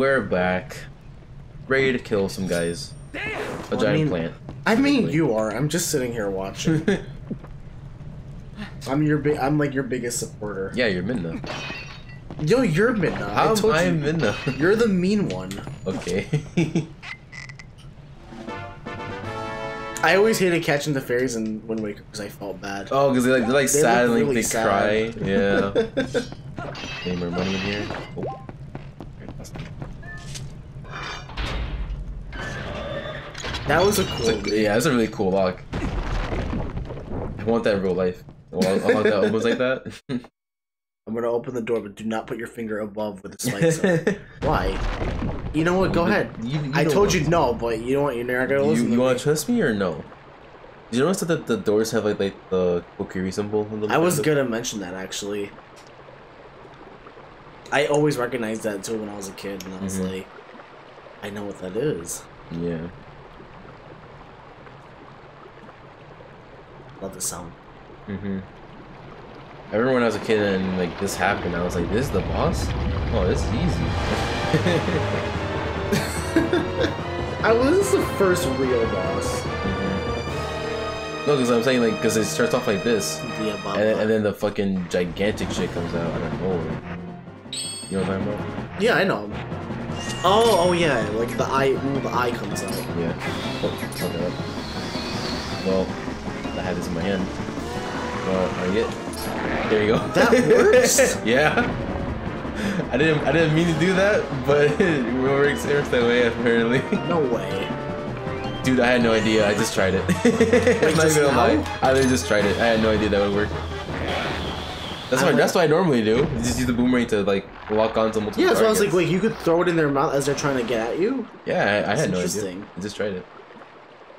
we're back. Ready to kill some guys. A Well, I giant mean- plant. I mean, you are. I'm just sitting here watching. I'm your big. I'm like your biggest supporter. yeah, you're Minna. Yo, you're Midna. I How told am I you. Minna? You're the mean one. okay. I always hated catching the fairies in Wind Waker because I felt bad. oh, because they like, they're like They sad and like, really they cry. Yeah. Any more money in here? Oh. That was a It's cool. like- yeah, that's a really cool lock. I want that in real life. Well, I want that almost like that. I'm gonna open the door, but do not put your finger above with the spikes. Why? You know what? Go ahead. You, you I told you no, but you know what? You're not gonna You, listen. you to want to trust me or no? Did you notice that the, the doors have like like the Kokiri symbol? On the I was gonna mention that actually. I always recognized that too when I was a kid, and I was Mhm. like, I know what that is. Yeah. The sound. Mm-hmm. I remember when I was a kid and like this happened, I was like, "This is the boss? Oh, this is easy." I was this the first real boss. Mhm. No, because I'm saying like, because it starts off like this, and, and then the fucking gigantic shit comes out out of nowhere. You know what I'm talking about? yeah, I know. Oh, oh yeah, like the eye, ooh, the eye comes out. Yeah. Oh, okay. Well, I had this in my hand. Well, I get. There you go. That works? yeah. I didn't. I didn't mean to do that, but it works, it works that way apparently. No way. Dude, I had no idea. I just tried it. I'm not gonna lie. I just tried it. I had no idea that would work. That's what. That's what I normally do. Just use the boomerang to like lock onto multiple. Yeah, so I was like, wait, you could throw it in their mouth as they're trying to get at you. Yeah, I, I had no idea. I just tried it.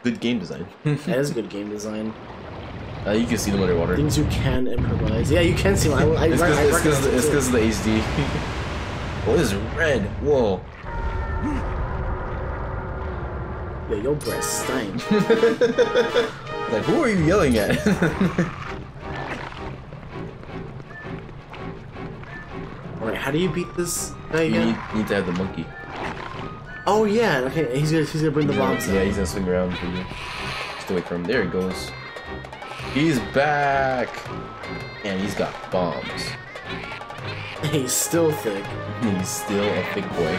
Good game design. That is good game design. uh, you can see them underwater. Things you can improvise. Yeah, you can see. I, I, It's I, it's because of the HD. oh, this red. Whoa. Yo, yo, Brett Stein. Like, who are you yelling at? Alright, how do you beat this guy you need, need to have the monkey. Oh yeah, okay, he's gonna he's gonna bring the bombs. Yeah, he's gonna swing around for you. Just wait for him. There he goes. He's back, and he's got bombs. He's still thick. He's still a big boy.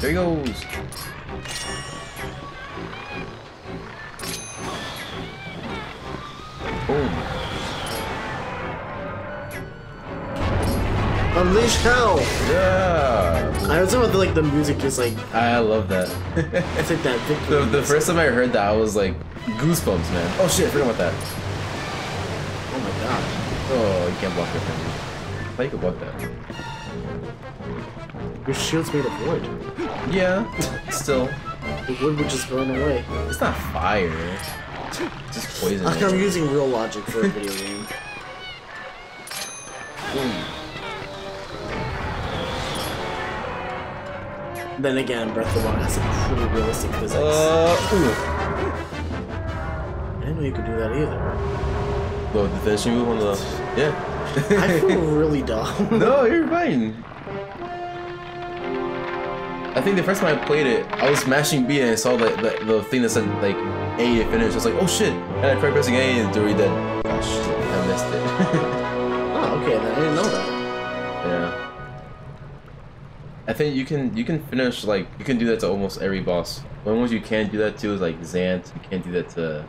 There he goes. Boom. Unleash hell! Yeah. I about the, like the music is like I love that. it's like that the, the first time I heard that, I was like, goosebumps, man. Oh shit, I forgot about that. Oh my god. Oh, you can't block it from me. How you can block that? Your shield's made of wood. Yeah, still. The wood would just burn away. It's not fire. It's just poison. Like, I'm using real logic for a video game. Then again, Breath of the Wild has some pretty realistic physics. Uh, I didn't know you could do that either. ooh. The, the finishing move on the. Yeah. I feel really dumb. no, you're fine. I think the first time I played it, I was smashing B and I saw the, the, the thing that said like A to finish. I was like, oh shit! And I tried pressing A and it's already dead. Gosh, I missed it. I think you can you can finish like you can do that to almost every boss. The only ones you can't do that to is like Zant. You can't do that to.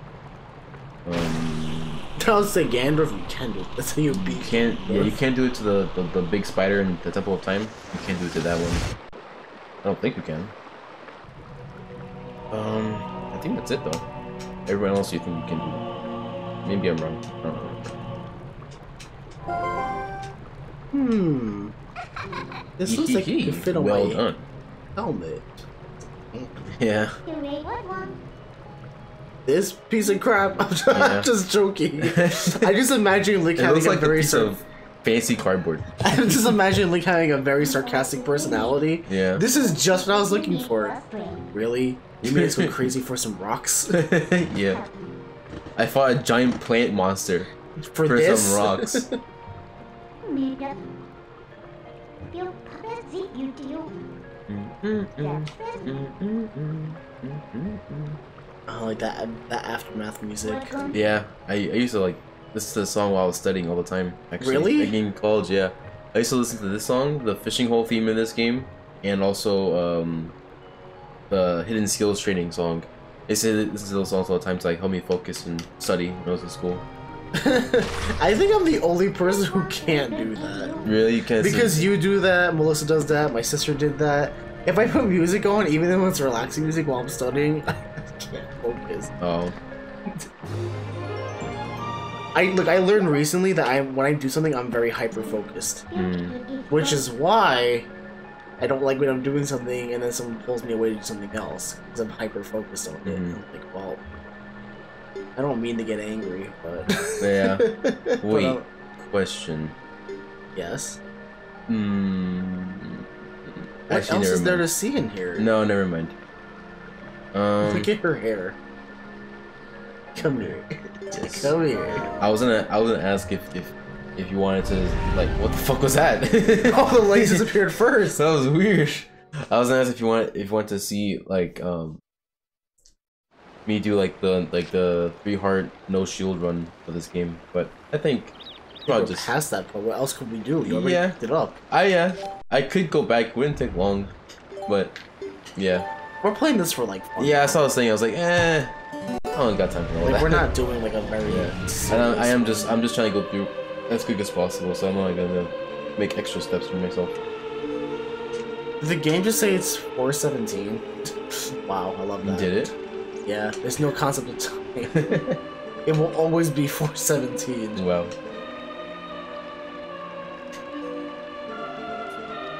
Um, was say Ganondorf, you can do it. That's how you beat. you can't. Yeah, you can't do it to the, the the big spider in the Temple of Time. You can't do it to that one. I don't think you can. Um, I think that's it though. Everyone else you think you can do. Maybe I'm wrong. I don't know. Hmm. This looks like it could fit on well my done. helmet. Yeah. You made what one? This piece of crap. I'm just, Yeah. just joking. I just imagine Link It having looks a like a very piece of fancy cardboard. I just imagine Link having a very sarcastic personality. Yeah. This is just what I was looking for. Really? You made us go crazy for some rocks? yeah. I fought a giant plant monster For, for this? some rocks. Made it. Oh, like that that aftermath music. Yeah, I, I used to like listen to the song while I was studying all the time. Actually, Really? Like in college, yeah. I used to listen to this song, the fishing hole theme in this game, and also um, the hidden skills training song. I used to listen to those songs all the time to like help me focus and study when I was in school. I think I'm the only person who can't do that. Really, you can't Because you do that, Melissa does that, my sister did that. If I put music on, even though it's relaxing music while I'm studying, I can't focus. Oh, I look. I learned recently that I when I do something, I'm very hyper focused, hmm. which is why I don't like when I'm doing something and then someone pulls me away to do something else because I'm hyper focused on it. I'm like, well, I don't mean to get angry, but Yeah. Wait, uh, question. yes. Hmm. What Actually, else is there to see in here? No, never mind. Um, Look at her hair. Come here. yes. Come here. I was gonna, I was gonna ask if, if, if you wanted to, like, what the fuck was that? All the legs appeared first. That was weird. I was gonna ask if you want, if you want to see, like, um, me do like the, like the three heart no shield run for this game, but I think I'll just, past that point. What else could we do? You already Yeah. picked it up. I yeah, I could go back. Wouldn't take long, but yeah, We're playing this for like fun. yeah. I was saying. I was like, eh, I don't got time for all Like that. we're not doing like a very. Yeah. And I, I am just I'm just trying to go through as quick as possible, so I'm not gonna make extra steps for myself. Did the game just say it's 417? wow, I love You that. did it. Yeah, there's no concept of time. it will always be 417. Well.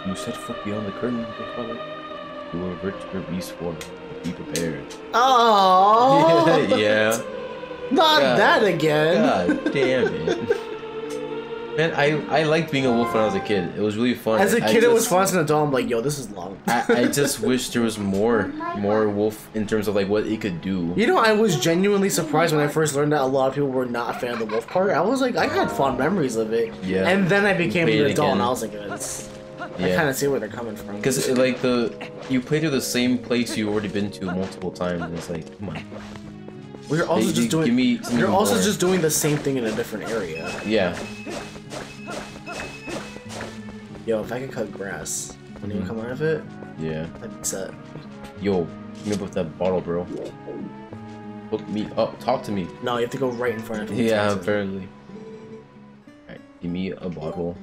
You set foot beyond the curtain the color. You will revert to your beast form. Be prepared. Oh, yeah. Not that again. God damn it. Man, I, I liked being a wolf when I was a kid. It was really fun. As a kid, it was fun. As an adult, I'm like, yo, this is long. I, I just wish there was more more wolf in terms of like what it could do. You know, I was genuinely surprised when I first learned that a lot of people were not a fan of the wolf part. I was like, I had fond memories of it. Yeah. And then I became an adult, and. I was like, it's, I kind of see where they're coming from. Because like the you play through the same place you've already been to multiple times, and it's like, come on. we're also Hey, just doing. give me you're also more. just doing the same thing in a different area. Yeah. Yo, if I could cut grass, when you Mhm. come out of it, Yeah. I'd be set. Yo, give me up with that bottle, bro. Hook me up. Talk to me. No, you have to go right in front of me. Yeah, apparently. Alright, give me a bottle.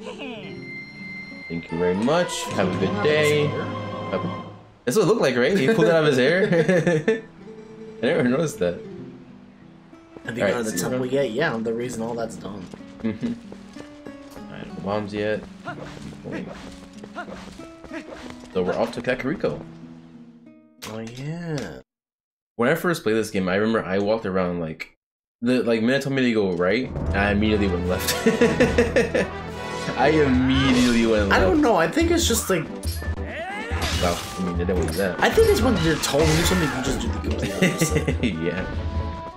Thank you very much. Have a good day. That's what it looked like, right? He pulled it out of his hair. I never noticed that. Have you Alright, gone to the temple yet? Yeah, I'm the reason all that's done. Bombs yet. So we're off to Kakariko. Oh yeah. When I first played this game, I remember I walked around like the like minute told me to go right, and I immediately went left. I immediately went left. I don't know. I think it's just like Well, I mean, they didn't want that. I think it's when you're told to do something, you just do the complete opposite. yeah.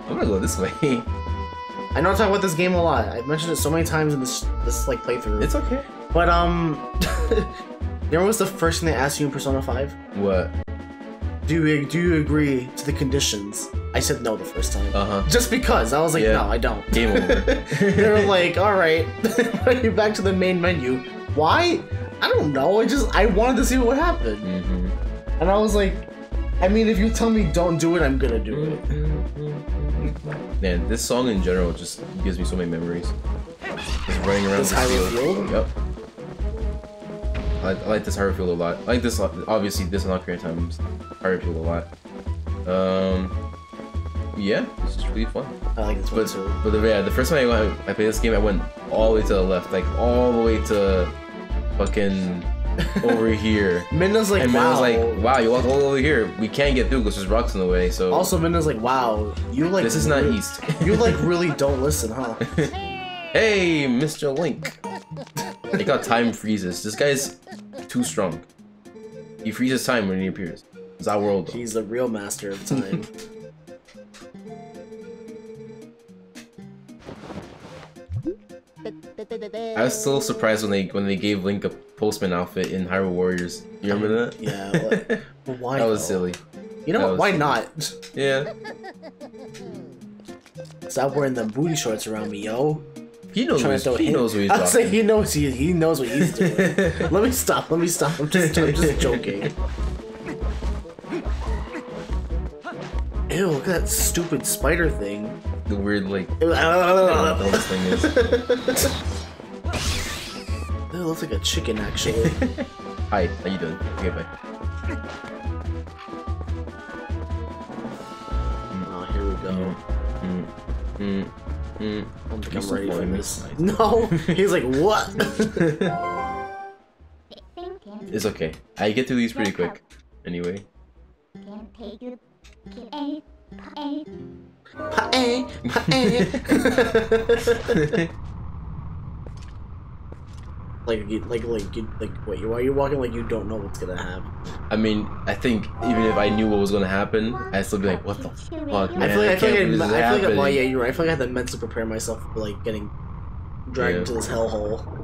I'm gonna go this way. I know I talk about this game a lot. I've mentioned it so many times in this this like playthrough. It's okay. But um, you know what's the first thing they asked you in Persona Five? What? Do you do you agree to the conditions? I said no the first time. Uh huh. Just because I was like, Yeah. no, I don't. Game over. they were like, all right, you're back to the main menu. Why? I don't know. I just I wanted to see what happened, hmm and I was like, I mean, if you tell me don't do it, I'm gonna do it. Man, this song in general just gives me so many memories. Just running around This Hyrule field. Field? Yep. I like, I like this Hyrule Field a lot. I like this, obviously, this and Ocarina of Time's Hyrule Field a lot. Um, yeah, it's just really fun. I like this one But, too. but the, yeah, the first time I, went, I played this game, I went all the way to the left, like all the way to fucking over here. Minna's like, and wow. was like, wow, you walked all over here. We can't get through because there's rocks in the way, so Also, Minna's like, wow, you like this is not really- east. you like really don't listen, huh? Hey, Mr. Link. They got time freezes. This guy's too strong. He freezes time when he appears. It's our world. though. He's the real master of time. I was still surprised when they when they gave Link a postman outfit in Hyrule Warriors. You remember that? Yeah, Well, why? that was though? silly. You know that what? Why silly. not? Yeah, Stop wearing them booty shorts around me, yo. he knows. What he's, he him- knows what he's I'll say he knows he he knows what he's doing. let me stop. Let me stop. I'm just I'm just joking. Ew! Look at that stupid spider thing. The weird like. Ew, what this thing is. It looks like a chicken, actually. Hi, how you doing? Okay, bye. oh, here we go. Mm, mm, mm. I don't think I'm ready for funny. this. No, he's like, what? It's okay. I get through these pretty quick. Anyway. Pa-eh, pa-eh. like, you, like, like, you, like, wait, why are you walking like you don't know what's gonna happen? I mean, I think even if I knew what was gonna happen, I'd still be like, what the fuck, man? I feel like I, feel like, can't I, believe this I feel like, well, yeah, you're right. I feel like I had to mentally prepare myself for like getting dragged Yeah. into this hellhole.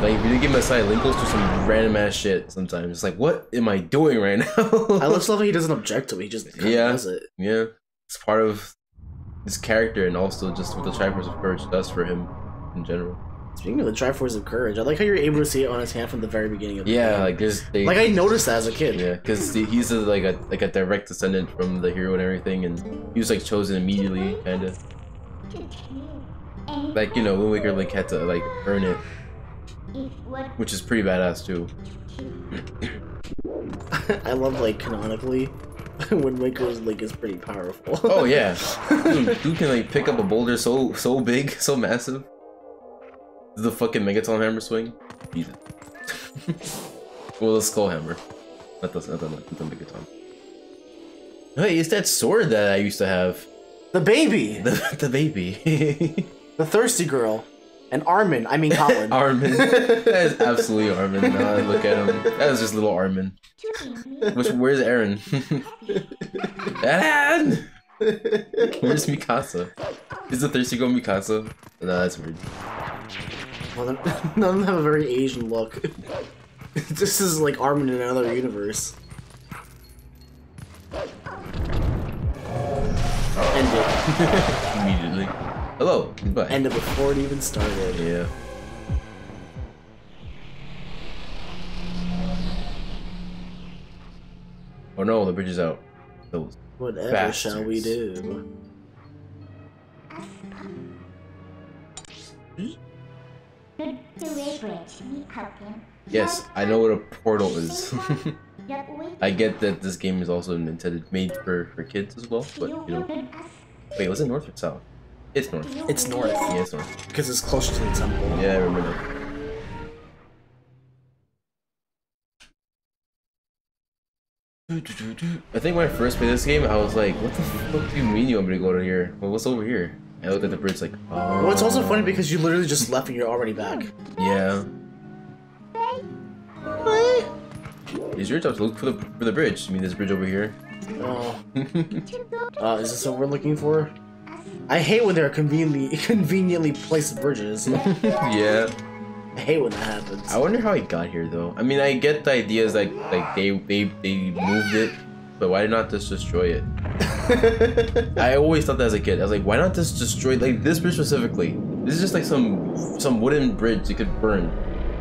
Like, really give him a side, Link goes through some random ass shit sometimes. It's like, what am I doing right now? I love how he doesn't object to it. He just kinda Yeah. does it. yeah, it's part of his character and also just what the Triforce of Courage does for him in general. Speaking of the Triforce of Courage, I like how you're able to see it on his hand from the very beginning of the Yeah, game. like there's they. like I noticed that as a kid. Yeah, because he's a, like a like a direct descendant from the hero and everything, and he was like chosen immediately, kind of like you know Wind Waker Link had to like earn it, which is pretty badass too. I love like canonically Wind Waker's Link is pretty powerful. Oh yeah, dude, dude can like pick up a boulder so so big, so massive. The fucking Megaton hammer swing, Jesus. well, the skull hammer, not the not the, not the Megaton. Hey, it's that sword that I used to have. the baby, The the baby. the thirsty girl, and Armin. I mean Colin. Armin. that is absolutely Armin. Now I look at him. That is just little Armin. Which where's Eren? Eren! Where's Mikasa? Is the thirsty girl Mikasa? No, that's weird. Well, none none of them have a very Asian look. this is like Armin in another universe. End it. Immediately. Hello. Goodbye. End it before it even started. yeah. Oh no, the bridge is out. Those. Whatever shall we Bastards. do? Yes, I know what a portal is. I get that this game is also intended made for, for kids as well, but you know. Wait, was it north or south? It's north. It's north Yeah, it's north. because it's closer to the temple. Yeah, I remember that. I think when I first played this game, I was like, what the fuck do you mean you want me to go to here? Well, what's over here? I looked at the bridge like, oh. Well, it's also funny because you literally just left and you're already back. Yeah. Is your job to look for the, for the bridge? I mean this bridge over here? Oh, uh, is this what we're looking for? I hate when there are conveniently conveniently placed bridges. yeah. I hate when that happens. I wonder how it got here though. I mean, I get the ideas like like they they they moved it, but why not just destroy it? I always thought that as a kid. I was like, why not just destroy like this bridge specifically? This is just like some some wooden bridge you could burn.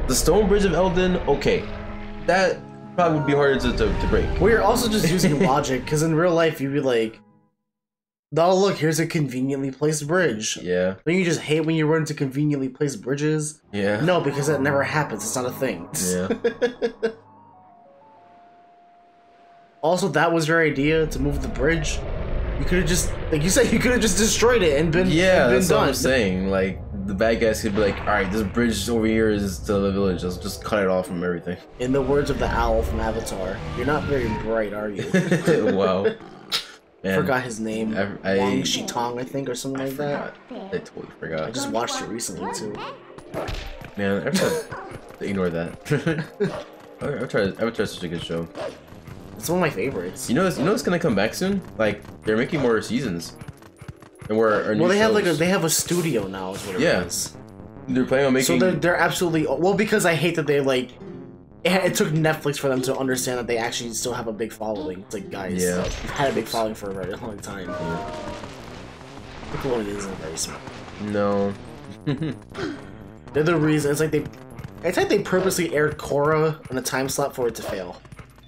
The stone bridge of Eldin, okay, that probably would be harder to, to, to break. Well, you're also just using logic because in real life you'd be like, "Oh, look, here's a conveniently placed bridge." Yeah, Don't you just hate when you run into conveniently placed bridges? yeah, No, because that never happens. It's not a thing. yeah. Also, that was your idea to move the bridge. You could have just, like you said, you could have just destroyed it and been, Yeah, and been that's done. what I'm saying. Like the bad guys could be like, all right, this bridge over here is to the village. Let's just cut it off from everything. In the words of the owl from Avatar, you're not very bright, are you? wow. Man, Forgot his name. I, I, Wan Shi Tong, I think, or something like that. I totally forgot. I just watched it recently too. Man, Avatar. ignore that. Avatar, Avatar is such a good show. It's one of my favorites. You know, this, you know, it's gonna come back soon. Like they're making more seasons, and we're Well, they have like a they have a studio now, is what it Yeah. is. They're planning on making. So they're they're absolutely well because I hate that they like. It, it took Netflix for them to understand that they actually still have a big following. It's like guys, Yeah. we've had a big following for a very long time. Nickelodeon isn't very smart. no. They're the reason. It's like they, it's like they purposely aired Korra in a time slot for it to fail.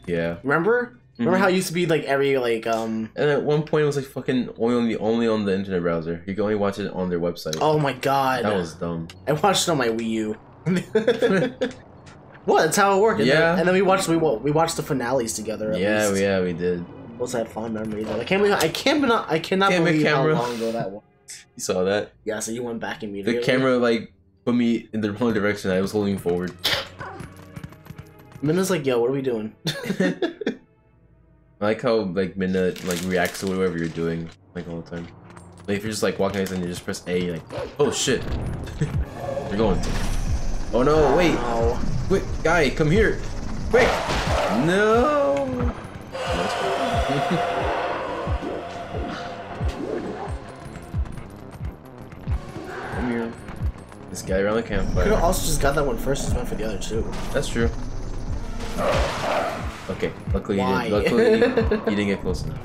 Yeah. Remember? Remember Mhm. how it used to be like every like um. And at one point, it was like fucking only on the only on the internet browser. You can only watch it on their website. Oh my god! that was dumb. I watched it on my Wii U. what? That's how it worked. And Yeah. Then, and then we watched we we watched the finales together. Yeah, least. yeah, we did. Those that fond memories. I can't believe I can't I cannot Damn believe how long ago that was. You saw that? Yeah, so you went back immediately. The camera like put me in the wrong direction. I was holding forward. Minna's like, yo, what are we doing? I like how like Minna like reacts to whatever you're doing like all the time. Like if you're just like walking and you just press A, you're like, oh shit, you're going. Oh no, wait, Oh, quick, guy, come here, quick. No. It's come here. This guy around the campfire. could have also just got that one first. Just went for the other two. That's true. Okay, luckily Why? you didn't. Luckily you didn't get close enough.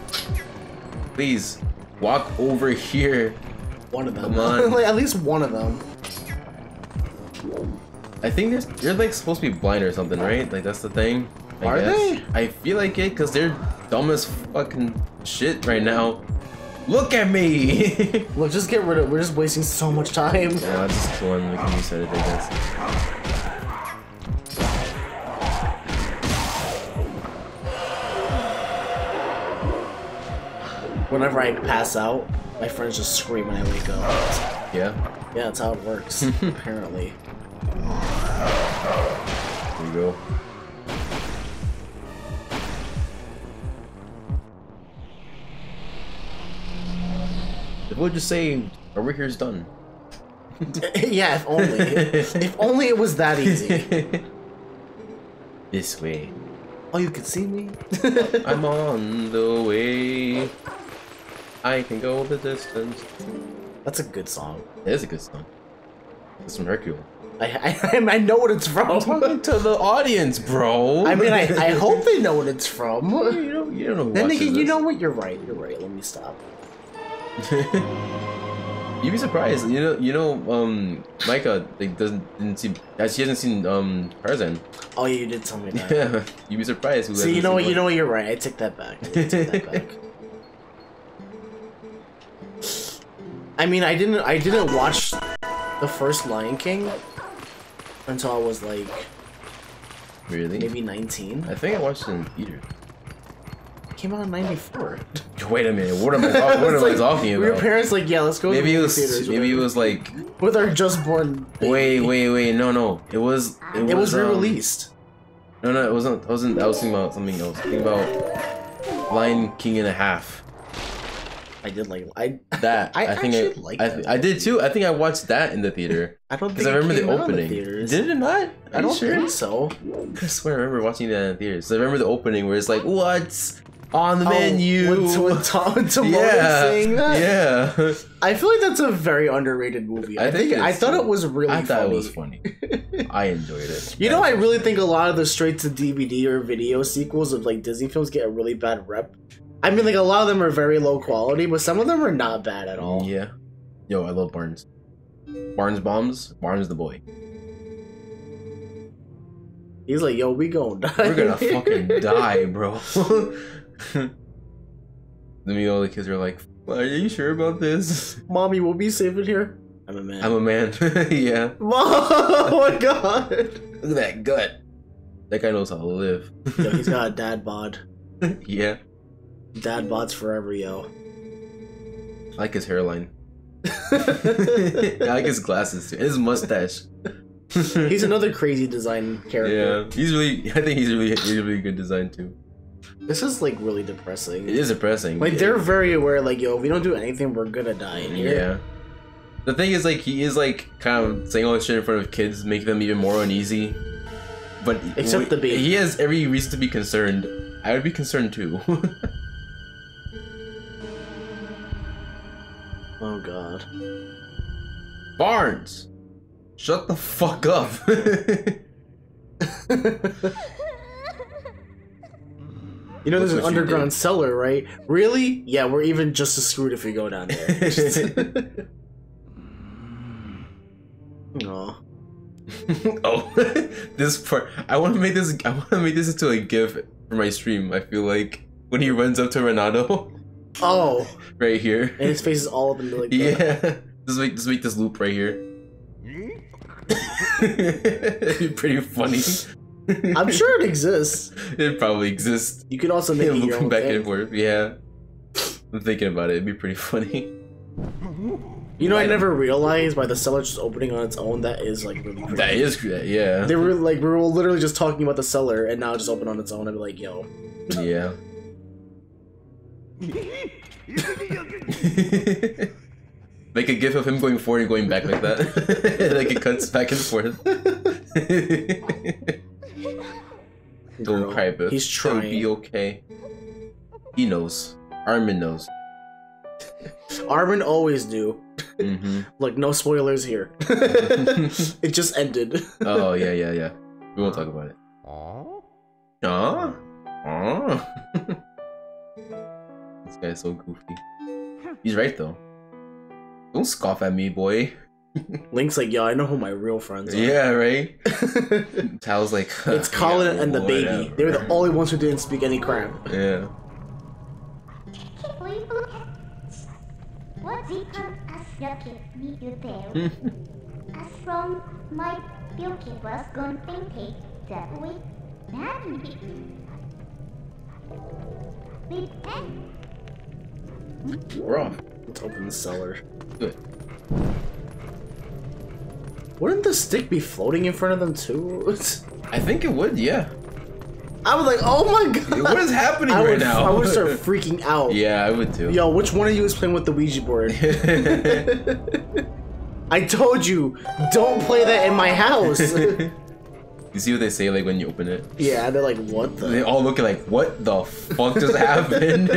Please walk over here. One of them. Come on. like, at least one of them. I think there's you're like supposed to be blind or something, right? Like that's the thing. I Are guess. they? I feel like it because they're dumb as fucking shit right now. Look at me. Look, just get rid of. We're just wasting so much time. yeah, the one we can use it. I guess. Whenever I pass out, my friends just scream when I wake up. Yeah. Yeah, that's how it works. apparently. There you go. The village is saved. Our work here is done. yeah, if only. if only it was that easy. this way. Oh, you can see me. I'm on the way. I can go the distance. That's a good song. It is a good song. It's from Hercule. I I, I know what it's from. I'm talking to the audience, bro. I mean, I, I hope they know what it's from. you don't you don't know. Who Then watches again, you know what? You're right. You're right. Let me stop. You'd be surprised. You know, you know, um, Micah like doesn't didn't see. uh, She hasn't seen um Tarzan. Oh yeah, you did tell me that. Yeah, you'd be surprised. Who See, you know what? You know what? You're right. I take that back. I take that back. I mean, I didn't. I didn't watch the first Lion King until I was like Really? maybe 19. I think I watched it in theater. It came out in 94. Wait a minute. What am I? Talk- what am I like, talking Your parents like, yeah, let's go. Maybe to it the was. theaters Maybe it was like. with our just born. baby. Wait, wait, wait. No, no. It was. It, It was um, re-released. No, no, it wasn't. I wasn't. I was thinking about something else. Thinking about Lion King and a half. I did like. I. That I I, think I, actually I, I did too. I think I watched that in the theater I don't because I remember the opening. theaters. Did it not? I don't sure? think so. I swear I remember watching that in theaters. I remember the opening where it's like, oh. "What's on the Oh, menu?" When, when Tom, when Timon yeah, saying that. yeah. I feel like that's a very underrated movie. I, I think, think I thought it was really I thought funny. it was funny. I enjoyed it. You know, I really think a lot of the straight to DVD or video sequels of like Disney films get a really bad rep. I mean, like a lot of them are very low quality, but some of them are not bad at all. Yeah. Yo, I love Barnes. Barnes bombs. Barnes the boy. He's like, "Yo, we gonna die. We're gonna fucking die, bro. then you know the kids are like, "Are you sure about this?" Mommy, we'll be safe in here. I'm a man. I'm a man. yeah. oh my god. Look at that gut. That guy knows how to live. Yo, he's got a dad bod. yeah. Dad bods forever, yo. I like his hairline. I like his glasses too. His mustache. He's another crazy design character. Yeah, he's really. I think he's really, he's really good design too. This is like really depressing. It is depressing. Like Yeah. they're very aware, like, yo, if we don't do anything, we're gonna die in here. Yeah. The thing is, like, he is like kind of saying all this shit in front of kids, making them even more uneasy. But Except the bee. he has every reason to be concerned. I would be concerned too. Oh god. Barnes, Shut the fuck up. You know, there's an underground did. cellar, right? Really? Yeah, we're even just as screwed if we go down there. Aw. oh, this part. I want to make this. I want to make this into a gif for my stream. I feel like when he runs up to Renado, Oh, right here. and his face is all up like the- Yeah, just make just make this loop right here. It'd be pretty funny. I'm sure it exists. it probably exists. You could also make Yeah, it looping back thing. and forth. Yeah, I'm thinking about it. It'd be pretty funny. You know, I never realized by the cellar just opening on its own. That is like really. Creepy. That is great. Yeah. They were like we were literally just talking about the cellar, and now it just open on its own. I'd be like, yo, Yeah. Make a gif of him going forward and going back like that. like it cuts back and forth. Don't Girl, cry, but he's It'll be okay. He knows. Armin knows. Armin always knew. hmm Like no spoilers here. it just ended. Oh yeah, yeah, yeah. We won't talk about it. Aw. Aw guy is so goofy. He's right though. Don't scoff at me, boy. Link's like, yeah, I know who my real friends are. Yeah, right? Talo's like, huh, it's Colin yeah, and the baby. They were the only ones who didn't speak any crap. Yeah. from my beauty was going painted that way. Daddy. With we're off. Let's open the cellar. Good. Wouldn't the stick be floating in front of them too? I think it would, yeah. I was like, oh my god. What is happening I right would, now? I would start freaking out. yeah, I would too. Yo, which one of you is playing with the Ouija board? I told you, don't play that in my house. you see what they say like when you open it? yeah, they're like, what They the? all look like, what the fuck just happened?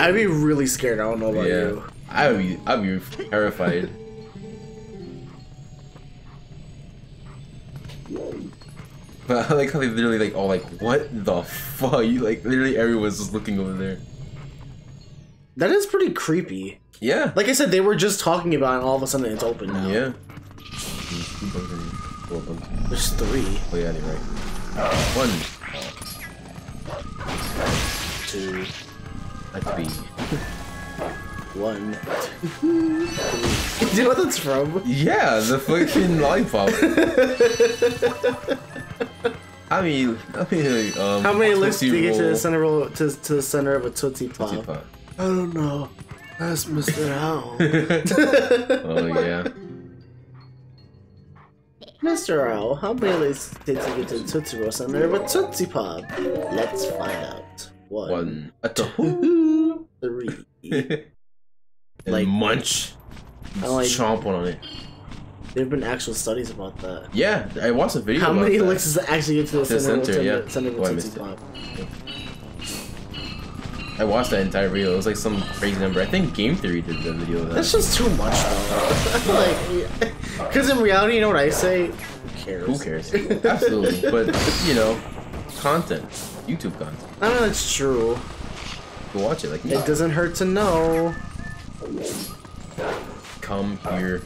I'd be really scared. I don't know about yeah. you. I would be, I'd be terrified. But I like how they literally like all like, what the fuck? You like literally everyone's just looking over there. That is pretty creepy. Yeah. Like I said, they were just talking about it, and all of a sudden it's open now. Yeah. There's three, Oh yeah, you're right. One, two, a three. one. two. Do you know what that's from? Yeah, the fucking lollipop. I mean, I mean, like, um. How many licks do you get to the center of, to, to the center of a Tootsie Pop? Tootsie Pop. I don't know. That's Mr. Owl. oh yeah. Mr. Owl, how many licks did you get to the Tootsie Roll center of a Tootsie Pop? Let's find out. One, One, a two, three. Like- munch. Like- Chomp on it. There have been actual studies about that. Yeah, I watched a video. How many that. licks does it actually get to the, The center, center, yeah. center Oh, I a missed it. Pop? I watched that entire video. It was like some crazy number. I think Game Theory did the video of that. That's just too much, though. like, because in reality, you know what I say? Who cares? Who cares? Absolutely, but you know, content, YouTube content. I know that's true. Go watch it. Like, It doesn't hurt to know. come here.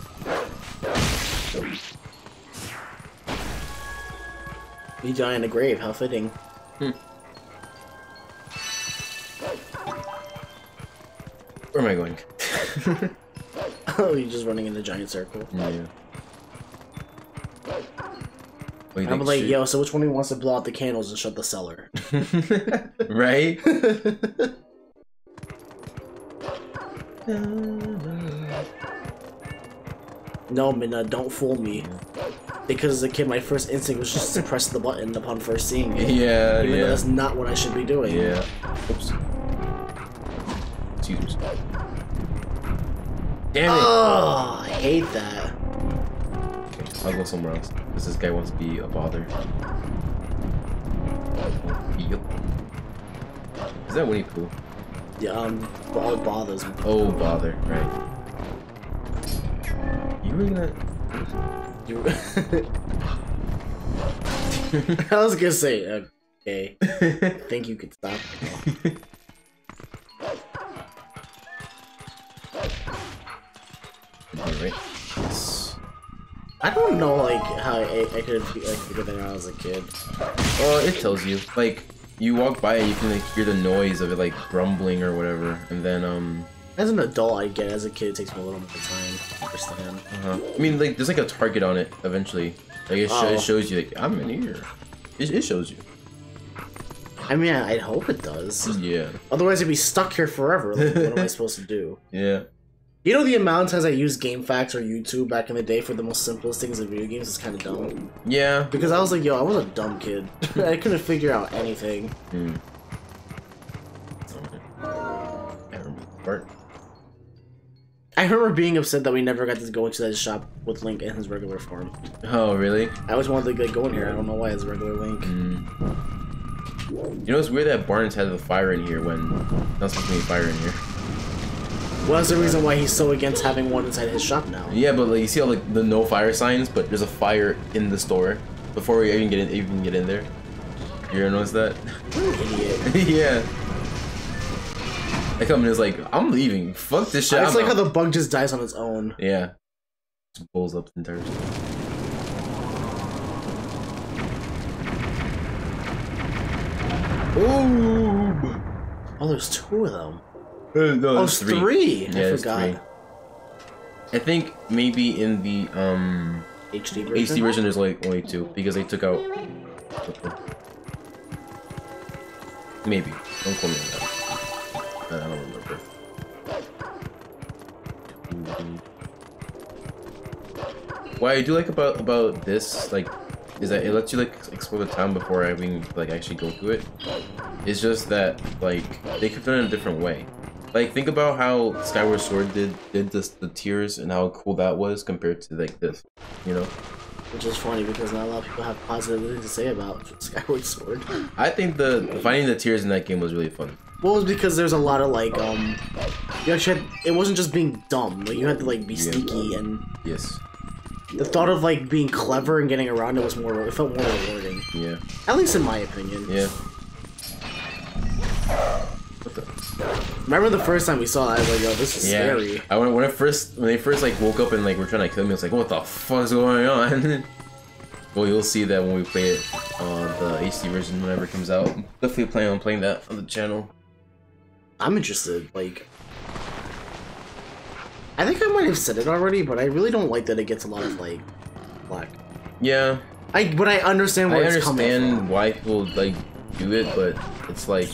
You die in a grave. How fitting. Hmm. Where am I going? Oh, you're just running in a giant circle. Yeah. I'm like, yo, so which one of you wants to blow out the candles and shut the cellar? right? No, Minna, don't fool me. Because as a kid, my first instinct was just to press the button upon first seeing it. Yeah, Even though yeah. that's not what I should be doing. Yeah. Oops. Excuse me. Damn it! Oh, I hate that. I'll go somewhere else. Because this guy wants to be a bother. Is that Winnie Pooh? Yeah, um, it bothers me. Oh, bother, right. You really gonna? You... I was gonna say, okay. I think you could stop. Alright. I don't know, like, how I, I could like, figure that out as a kid. Well, it tells you. Like, you walk by it, you can like, hear the noise of it, like, grumbling or whatever. And then, um... As an adult, I get. As a kid, it takes me a little more time to understand. Uh-huh. I mean, like, there's like a target on it, eventually. Like, it, sh Oh. it shows you, like, I'm in here. It, it shows you. I mean, I, I'd hope it does. Yeah. Otherwise, I'd be stuck here forever. Like, what am I supposed to do? Yeah. You know the amount of times I used GameFAQs or YouTube back in the day for the most simplest things in video games is kind of dumb. Yeah. Because I was like, yo, I was a dumb kid. I couldn't figure out anything. Hmm. I remember the. I remember being upset that we never got to go into that shop with Link in his regular form. Oh, really? I always wanted to like, go in here. I don't know why it's regular Link. Mm. You know, it's weird that Barnes had the fire in here when not supposed to be fire in here. What's the reason why he's so against having one inside his shop now? Yeah, but like you see all like the no fire signs, but there's a fire in the store before we even get in. Even get in there. You ever notice that? Idiot. yeah. I come in, it's like I'm leaving. Fuck this shit. I just I'm like how the bug just dies on its own. yeah. Just pulls up the entire. Oh. Oh, there's two of them. Uh, no, Oh, it's it's three. Yeah, I it's forgot. three. I think maybe in the um HD version. HD version there's like only two because they took out. Maybe. Don't quote me on that. I don't remember. What I do like about about this, like, is that it lets you like explore the town before I even like actually go through it. It's just that like they could done it a different way. Like think about how Skyward Sword did did this the tears and how cool that was compared to like this, you know. Which is funny because not a lot of people have positive things to say about Skyward Sword. I think the finding the tears in that game was really fun. Well, it was because there's a lot of like, um, you actually had, it wasn't just being dumb. Like you had to like be Yeah. sneaky, and Yes. the thought of like being clever and getting around it was more. It felt more rewarding, Yeah. at least in my opinion. Yeah. What the? Remember the first time we saw it, I was like, "Yo, this is Yeah. scary." I when, when I first when they first like woke up and like were trying to kill me, I was like, what the fuck is going on? well, you'll see that when we play it on the HD version whenever it comes out. Definitely plan on playing that on the channel. I'm interested. Like, I think I might have said it already, but I really don't like that it gets a lot of like, black. Yeah, I but I understand I where coming understand why people like do it, but it's like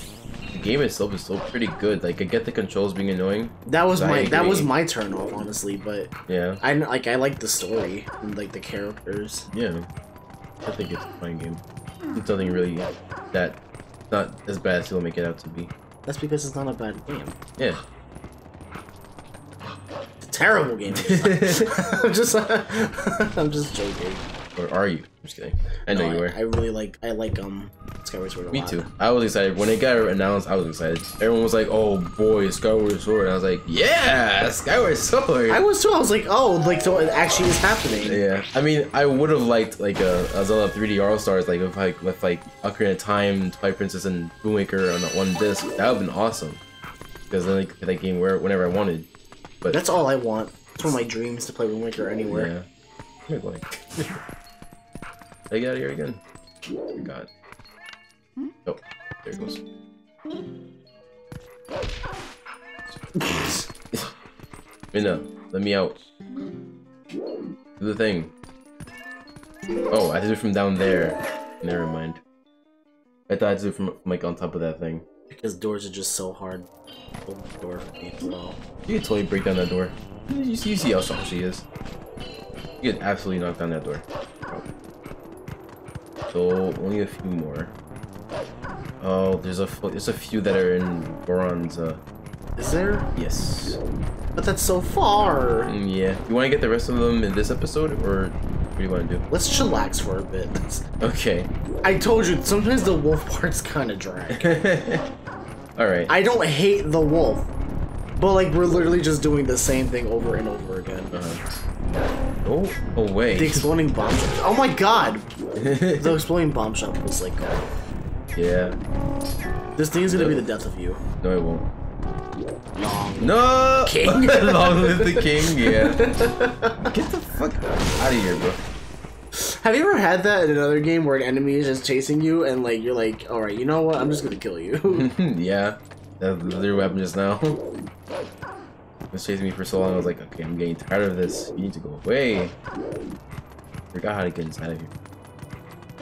game itself is still pretty good. Like I get the controls being annoying. That was my that was my turn off, honestly. But Yeah, I like I like the story and like the characters. yeah. I think it's a fine game. It's nothing really that not as bad as people make it out to be. That's because it's not a bad game. Yeah. It's a terrible game. I'm just I'm just joking. Or are you? I'm just kidding. I know No, you were. I, I really like I like um Skyward Sword a Me lot. too. I was excited when it got announced. I was excited. Everyone was like, "Oh boy, Skyward Sword!" And I was like, "Yeah, Skyward Sword." I was too. I was like, oh, like so it actually is happening. yeah, I mean, I would have liked like a, a Zelda 3D All Stars, like with like with like Ocarina of Time, Twilight Princess, and Boom Maker on one disc. That would have been awesome. Because then I could play that game where whenever I wanted. But That's all I want. It's one of my dreams to play Wind Waker anywhere. Here, boy. I get out of here again. Oh, God. Oh, there it goes. Minna, let me out. Do the thing. Oh, I did it from down there. Never mind. I thought I do it from like on top of that thing. Because doors are just so hard. Open door for me as well. You could totally break down that door. You see, you see how strong she is. You could absolutely knock down that door. So only a few more. Oh, there's a f- there's a few that are in Goron's. Uh, Is there? yes. But that's so far. Mm, yeah. You want to get the rest of them in this episode, or what do you want to do? Let's chillax for a bit. Okay. I told you, sometimes the wolf parts kind of drag. All right. I don't hate the wolf. But like we're literally just doing the same thing over and over again. Uh-huh. Oh, oh wait. The exploding bomb shop. Oh my god! The exploding bomb shop was like, uh, yeah. this thing is gonna be the death of you. No, it won't. Long. No! King. Long live the king, yeah. Get the fuck out of here, bro. Have you ever had that in another game where an enemy is just chasing you and like you're like, all right, you know what? I'm just gonna kill you. yeah. That's what happened just now. Was chasing me for so long, I was like, okay, I'm getting tired of this. You need to go away. Forgot how to get inside of here.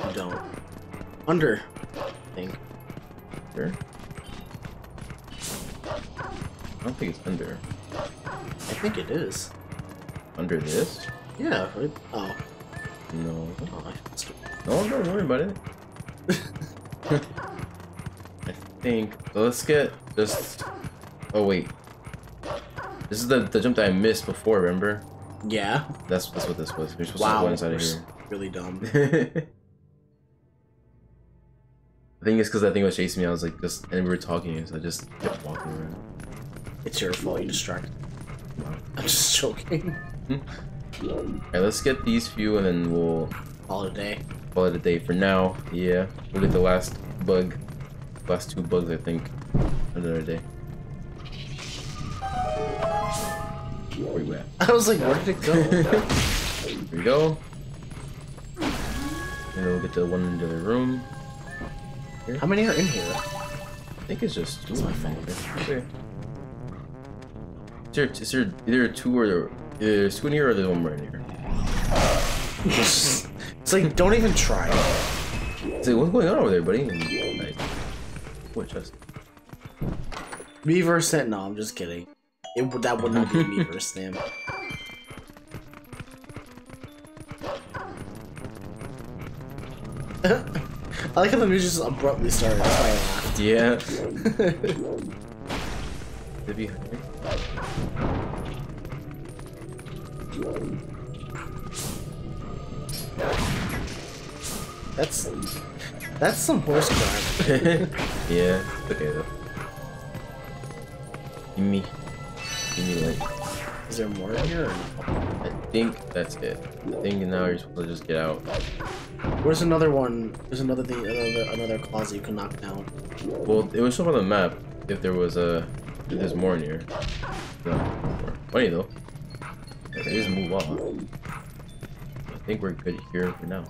You don't. Under. I think. Sure. I don't think it's under. I think it is. Under this? Yeah. Right? Oh. No. oh I. No, don't worry about it. I think. So let's get just. Oh wait. This is the the jump that I missed before. Remember? yeah. That's that's what this was. We're supposed Wow. to go inside of here. Really dumb. I think it's because that thing was chasing me. I was like, just and we were talking, so I just kept walking around. It's your fault. You distracted. I'm just joking. Hmm? Alright, let's get these few, and then we'll All today. call it a day for now. Yeah, we'll get the last bug, last two bugs, I think, another day. Where you at? I was like, where did it go? Here we go. And we'll get to one into the room. How many are in here? I think it's just two. It's my. Okay. Is there, is there either two or either there's two in here or there's one right here? it's like, don't even try. Say, what's going on over there, buddy? And, like, what chest? Me versus Sam. No, I'm just kidding. It that would not be me versus Sam. I like how the music just abruptly started. That's why I laughed. Yeah. Did be hungry? That's that's some horse crap. yeah. Okay though. Give me, give me like. Is there more in here? I think that's it. I think now you're supposed to just get out. Where's another one? There's another thing, another another closet you can knock down. Well, it would show up on the map if there was a. If there's more in here. No. Funny though. Is a move on. I think we're good here for now.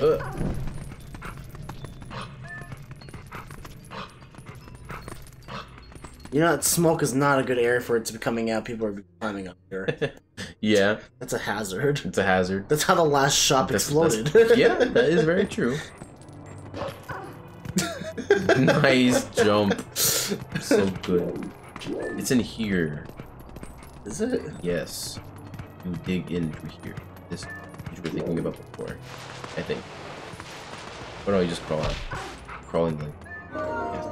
Uh, You know, that smoke is not a good area for it to be coming out. People are climbing up here. yeah, That's a hazard. it's a hazard. That's how the last shop That's- exploded. that's- yeah, that is very true. nice jump. So good. It's in here. Is it? Yes. You dig into here. This which you were thinking about before. I think. Oh no, you just crawl out. Crawling like. Yes.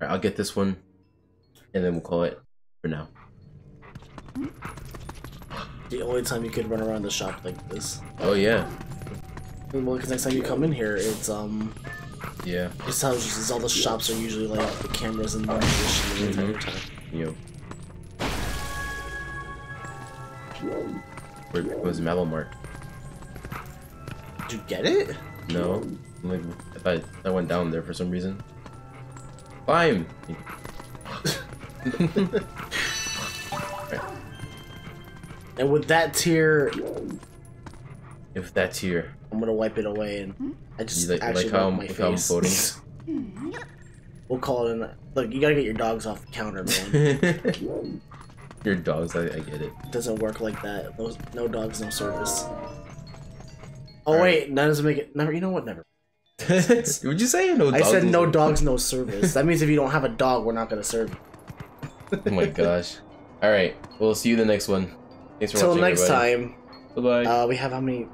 Alright, I'll get this one. And then we'll call it for now. The only time you could run around the shop like this. Oh yeah. Well, because next time you come in here, it's um, Yeah. it's how it's all the shops are usually like the cameras in one position the entire Mhm. time. You Where was Malo Mart? Did you get it? No. I thought I went down there for some reason. Climb! And with that tear, If that's here. I'm gonna wipe it away, and I just You like, actually like how, wipe I'm, my like how I'm face. Hmm. we'll call it. An, look, you gotta get your dogs off the counter, man. Your dogs, I, I get it. it doesn't work like that. Those no dogs, no service. Oh Alright. wait, that doesn't make it. Never. You know what? Never. Would you say no I said no dogs, no service. that means if you don't have a dog, we're not gonna serve. Oh my gosh. Alright, we'll see you in the next one. Thanks for Till watching. next everybody. time. Bye bye. Uh, we have how many?